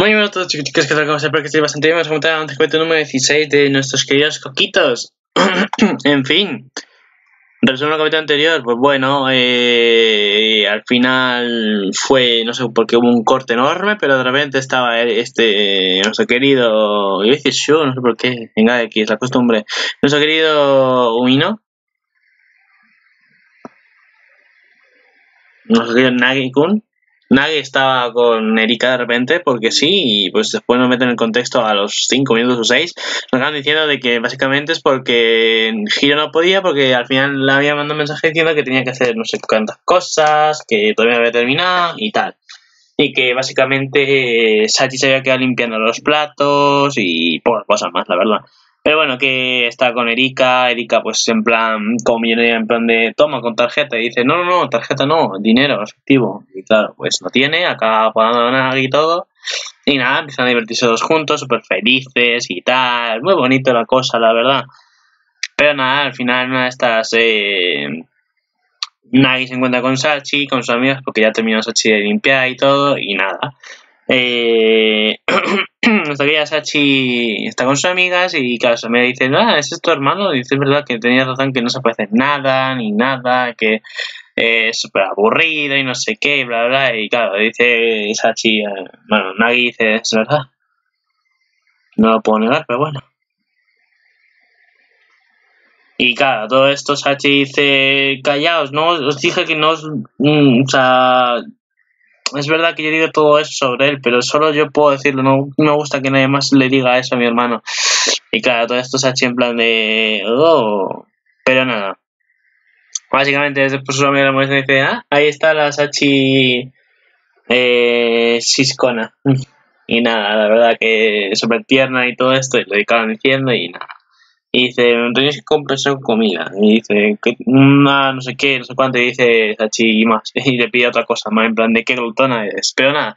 Muy buenas a todos chicos, que tal como siempre que estoy bastante bien, vamos a contar el cuento número 16 de nuestros queridos coquitos. en fin, resumen el capítulo anterior, pues bueno, eh, al final fue, no sé por qué hubo un corte enorme, pero de repente estaba este, nuestro querido, yo decir Shu, no sé por qué, venga aquí, es la costumbre, nuestro querido Umino, nuestro querido Nagi-kun, Nagi estaba con Erika de repente, porque sí, y pues después nos meten en el contexto a los 5 minutos o 6. Nos acaban diciendo de que básicamente es porque Giro no podía, porque al final le había mandado un mensaje diciendo que tenía que hacer no sé cuántas cosas, que todavía no había terminado y tal. Y que básicamente Sachi se había quedado limpiando los platos y por cosas más, la verdad. Pero bueno, que está con Erika, Erika pues en plan, como millonaria, en plan de toma con tarjeta, y dice, no, no, no, tarjeta no, dinero, efectivo. Y claro, pues no tiene, acaba pagando nada y todo. Y nada, empiezan a divertirse dos juntos, súper felices y tal. Muy bonito la cosa, la verdad. Pero nada, al final una de estas... Eh, Nagi se encuentra con Sachi, con sus amigas, porque ya terminó Sachi de limpiar y todo, y nada. Eh, ya Sachi está con sus amigas y claro, me dice, ah, es tu hermano. Dice, es verdad que tenía razón que no se puede hacer nada, ni nada, que es aburrido y no sé qué, bla, bla. Y claro, dice Sachi, eh, bueno, Nagi dice, es verdad. No lo puedo negar, pero bueno. Y claro, todo esto Sachi dice, callaos, no, os dije que no os, mm, o sea, es verdad que yo digo todo eso sobre él, pero solo yo puedo decirlo, no me gusta que nadie más le diga eso a mi hermano. Y claro, todo esto Sachi en plan de, oh, pero nada. Básicamente después su amiga la dice, ah, ahí está la Sachi eh, Siscona. Y nada, la verdad que súper tierna y todo esto, y lo acaban diciendo y nada. Y dice, tenéis que comprar comida. Y dice, una, no sé qué, no sé cuánto. Y dice Sachi y más. Y le pide otra cosa más, en plan de qué glutona es. Pero nada,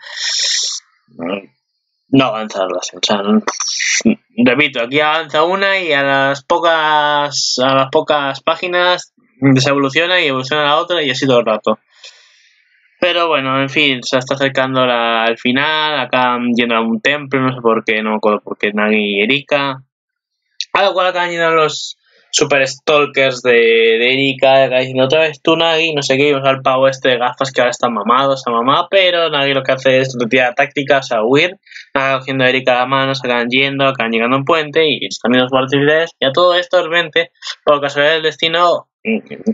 no avanza la relación. O sea, repito, aquí avanza una y a las pocas, a las pocas páginas se evoluciona y evoluciona la otra y así todo el rato. Pero bueno, en fin, se está acercando la, al final. Acá yendo a un templo, no sé por qué, no me acuerdo por qué Nagi y Erika a lo cual acaban llegando los super stalkers de, de Erika, diciendo otra vez tú Nagi, no sé qué, vamos al pavo este de gafas que ahora está mamado, está mamá, pero Nagi lo que hace es táctica tácticas a huir, acaban cogiendo a Erika la mano, se acaban yendo, acaban llegando a un puente y están los guardias y a todo esto realmente, por casualidad del destino,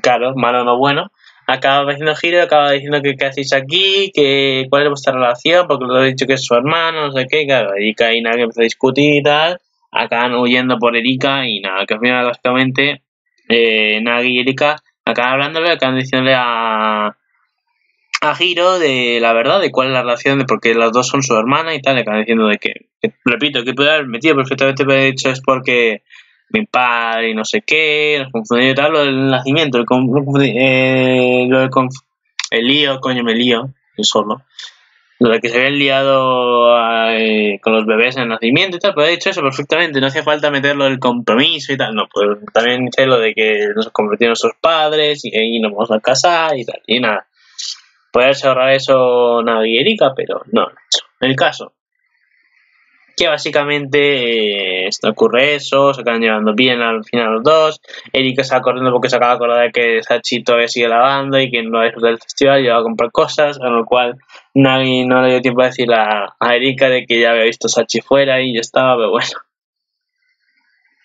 claro, malo o no bueno, acaba haciendo giro, acaba diciendo que qué hacéis aquí, que cuál es vuestra relación, porque lo he dicho que es su hermano, no sé qué, claro, Erika y Nagi empieza a discutir y tal, acaban huyendo por Erika y nada, que al final básicamente eh, Nagi y Erika acaban hablándole, acaban diciéndole a, a Hiro de la verdad, de cuál es la relación, de porque las dos son su hermana y tal, acaban diciendo de que, repito, que puede haber metido perfectamente, pero dicho es porque mi padre y no sé qué, nos y tal, lo del nacimiento, el, eh, lo del el lío, coño, me lío, yo solo lo de que se habían liado eh, con los bebés en el nacimiento y tal, pues he dicho eso perfectamente, no hacía falta meterlo del compromiso y tal, no, pues también dice lo de que nos convirtieron nuestros padres y ahí nos vamos a casar y tal, y nada. Puede ahorrar eso nadie Erika, pero no, el caso que básicamente eh, ocurre eso, se acaban llevando bien al final los dos, Erika está corriendo porque se acaba de acordar de que Sachi todavía sigue lavando y que no va a disfrutar del festival y va a comprar cosas, con lo cual nadie no le dio tiempo a decir a, Erika de que ya había visto Sachi fuera y ya estaba, pero bueno.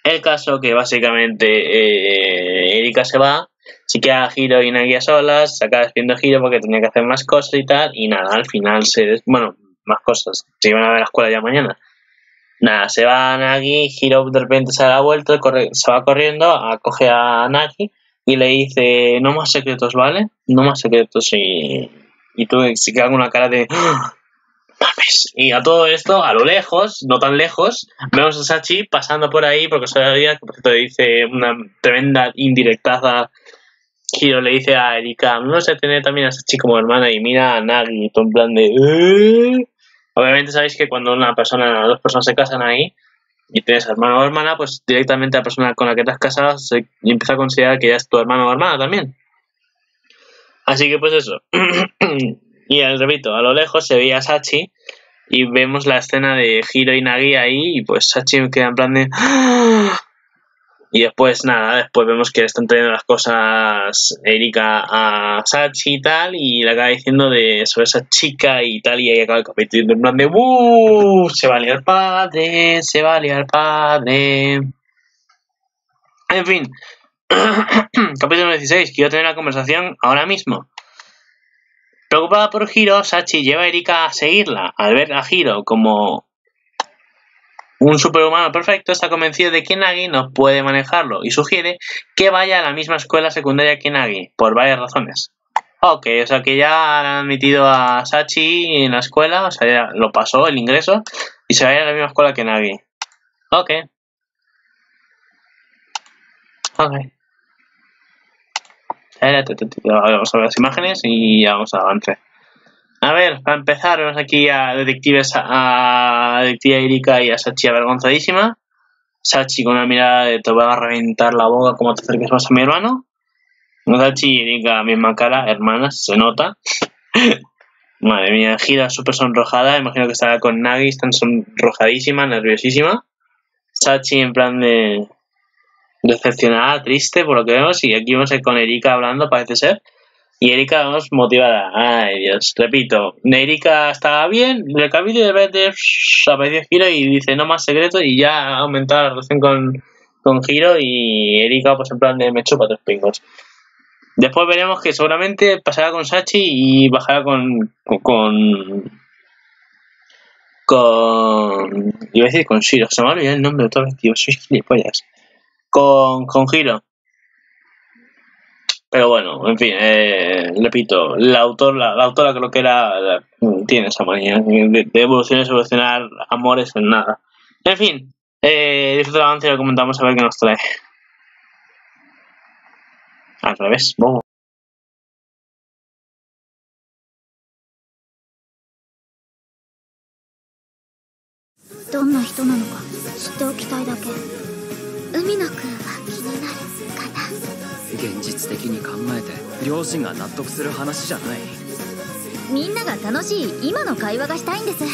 El caso que básicamente eh, Erika se va, si queda Giro y Nagi a solas, se acaba despidiendo Giro porque tenía que hacer más cosas y tal, y nada, al final se... Bueno, más cosas, se iban a ver a la escuela ya mañana Nada, se va Nagi, Hiro de repente se da la vuelta, se va corriendo, acoge a Nagi y le dice, no más secretos, ¿vale? No más secretos y, y tú se queda con una cara de... ¡Ah! ¡Mames! Y a todo esto, a lo lejos, no tan lejos, vemos a Sachi pasando por ahí porque día que por cierto dice una tremenda indirectaza. Hiro le dice a Erika, no sé tener también a Sachi como hermana y mira a Nagi, todo en plan de... ¿Eh? Obviamente sabéis que cuando una persona, dos personas se casan ahí y tienes hermano o hermana, pues directamente la persona con la que te has casado se empieza a considerar que ya es tu hermano o hermana también. Así que pues eso. y repito, a lo lejos se veía a Sachi Y vemos la escena de Hiro y Nagi ahí y pues Sachi queda en plan de... Y después, nada, después vemos que están trayendo las cosas Erika a Sachi y tal, y le acaba diciendo de sobre esa chica y tal, y ahí acaba el capítulo en plan de ¡Uh! Se va a liar padre, se va a liar padre. En fin, capítulo 16, quiero tener la conversación ahora mismo. Preocupada por Hiro, Sachi lleva a Erika a seguirla. Al ver a Hiro como un superhumano perfecto está convencido de que Nagi no puede manejarlo y sugiere que vaya a la misma escuela secundaria que Nagi, por varias razones. Ok, o sea que ya han admitido a Sachi en la escuela, o sea, ya lo pasó el ingreso y se va a ir a la misma escuela que Nagi. Ok. Ok. Vamos a ver las imágenes y ya vamos a avanzar. A ver, para empezar, vemos aquí a detectives, a, detective Erika y a Sachi avergonzadísima. Sachi con una mirada de te voy a reventar la boca como te acerques más a mi hermano. Sachi y Erika, misma cara, hermanas, se nota. Madre mía, gira súper sonrojada. Imagino que estará con Nagi, están sonrojadísima, nerviosísima. Sachi en plan de decepcionada, triste por lo que vemos. Y aquí vemos con Erika hablando, parece ser. Y Erika, vamos, motivada. Ay, Dios. Repito, Erika estaba bien, le cambió y de repente apareció Giro y dice no más secreto y ya ha aumentado la relación con, con Giro y Erika, pues en plan de me chupa tres pingos. Después veremos que seguramente pasará con Sachi y bajará con. con. con. iba a decir con Shiro, se me ha olvidado el nombre de todos los tíos, soy gilipollas. Con, con Giro pero bueno, en fin, eh, repito, la, autor, la, autora creo que era, tiene esa manía de, de evolucionar y solucionar amores en nada. En fin, eh, disfruta el avance y lo comentamos a ver qué nos trae. Al revés, bobo. どんな人なのか知っておきたいだけ 海野くは気になるかな現実的に考えて両親が納得する話じゃないみんなが楽しい今の会話がしたいんです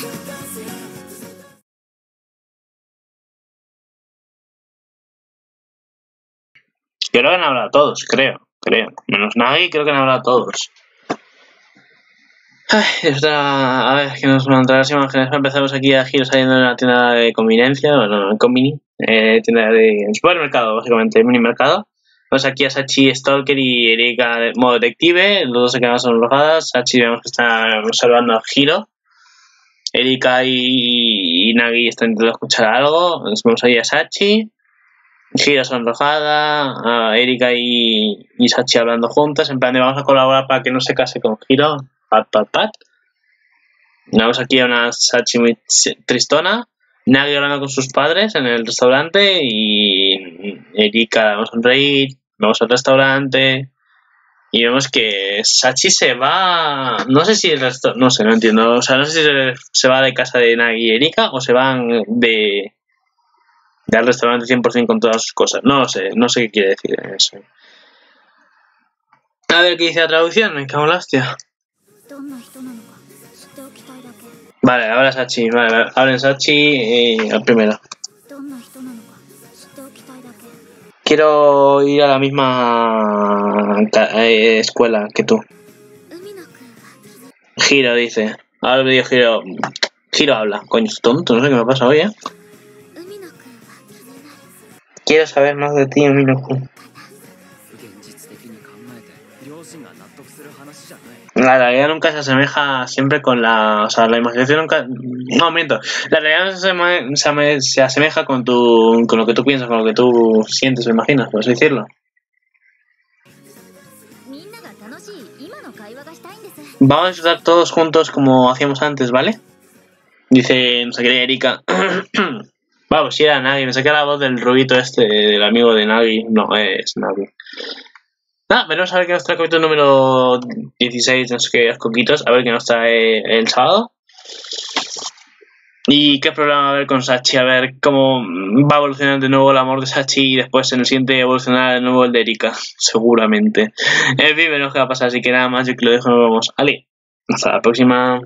けどなら todos. creo creo menos nadie creo Ay, está, a ver, que nos mandan las imágenes. Empezamos aquí a giro saliendo de una tienda de conveniencia, bueno, convini, eh, tienda de supermercado, básicamente, mini mercado. Pues aquí a Sachi Stalker y Erika de modo detective, los dos se quedan sonrojadas. Sachi vemos que está observando a Giro. Erika y, Nagi están intentando escuchar algo. Nos vemos ahí a Sachi. Gira sonrojada, Erika y, y Sachi hablando juntas, en plan de vamos a colaborar para que no se case con Giro. Pat, pat, pat. Vemos aquí a una Sachi muy tristona. Nagi hablando con sus padres en el restaurante y Erika vamos a sonreír, vamos al restaurante y vemos que Sachi se va, no sé si el resto, no sé, no entiendo, o sea, no sé si se, se va de casa de Nagi y Erika o se van de, de al restaurante 100% con todas sus cosas, no lo sé, no sé qué quiere decir eso. A ver qué dice la traducción, me cago en la hostia. Vale, ahora Sachi, vale, ahora Sachi y al primero. Quiero ir a la misma eh, escuela que tú. Giro dice. Ahora le digo Giro. Giro habla. Coño, tonto, no sé qué me pasa hoy, eh. Quiero saber más de ti, Minoku. La realidad nunca se asemeja siempre con la. O sea, la imaginación nunca. No, miento. La realidad se, se asemeja con, tu, con lo que tú piensas, con lo que tú sientes o imaginas, por así decirlo. Vamos a disfrutar todos juntos como hacíamos antes, ¿vale? Dice, no sé qué, Erika. Vamos, si era Nagi, me saqué la voz del rubito este, del amigo de Nagi. No, es Nagi. Nada, veremos a ver qué nos trae el capítulo número 16, no sé qué, coquitos, a ver qué nos trae el sábado. Y qué problema va a haber con Sachi, a ver cómo va a evolucionar de nuevo el amor de Sachi y después en el siguiente evolucionará de nuevo el de Erika, seguramente. En fin, veremos qué va a pasar, así que nada más, yo que lo dejo, nos vemos. Ali, hasta la próxima.